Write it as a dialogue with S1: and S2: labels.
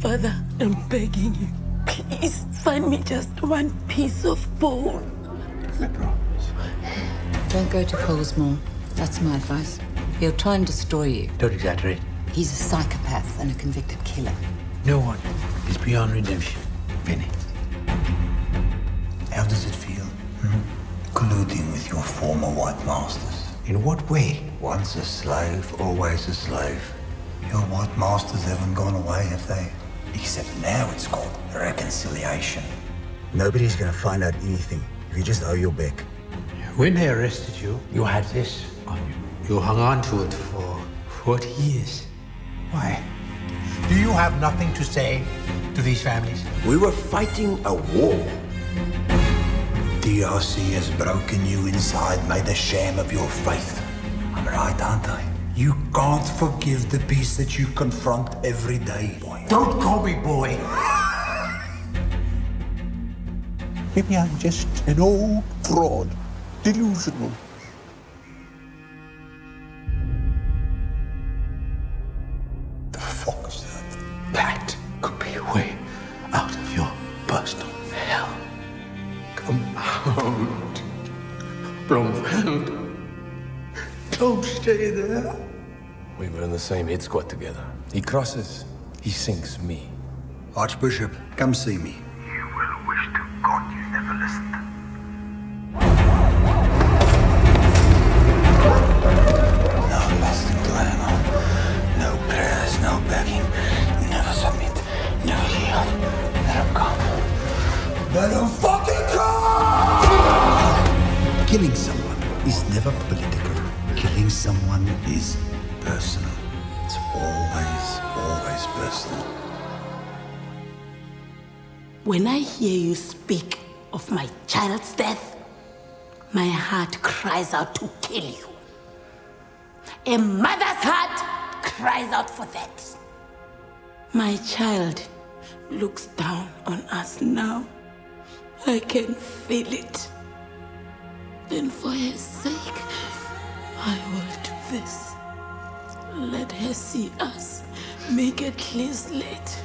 S1: Father, I'm begging you. Please find me just one piece of bone. I promise.
S2: Don't go to Pollsmoor. That's my advice. He'll try and destroy you.
S3: Don't exaggerate.
S2: He's a psychopath and a convicted killer.
S3: No one is beyond redemption. Vinny.
S4: How does it feel? Hmm? Colluding with your former white masters.
S3: In what way?
S4: Once a slave, always a slave. Your white masters haven't gone away, have they? Except now it's called reconciliation.
S5: Nobody's gonna find out anything if you just owe your back.
S3: When they arrested you, you had this on you. You hung on to it for 40 years. Why? Do you have nothing to say to these families?
S4: We were fighting a war. TRC has broken you inside, made a sham of your faith. I'm right, aren't I? You can't forgive the beast that you confront every day, boy.
S3: Don't call me boy.
S6: Maybe I'm just an old fraud, delusional.
S4: The fuck is that?
S3: That could be a way out of your personal hell. Come out. Blomfeld. Don't stay there.
S7: We were in the same hit squad together. He crosses, he sinks me.
S4: Archbishop, come see me.
S8: You will wish to God you never listened.
S4: No lasting to hang on. No prayers, no begging. Never submit. Never yield. Let him come. Let him fucking come! Killing someone is never political. Killing someone is personal. It's always, always personal.
S1: When I hear you speak of my child's death, my heart cries out to kill you. A mother's heart cries out for that. My child looks down on us now. I can feel it. And for his sake, I will do this. Let her see us make a clean slate.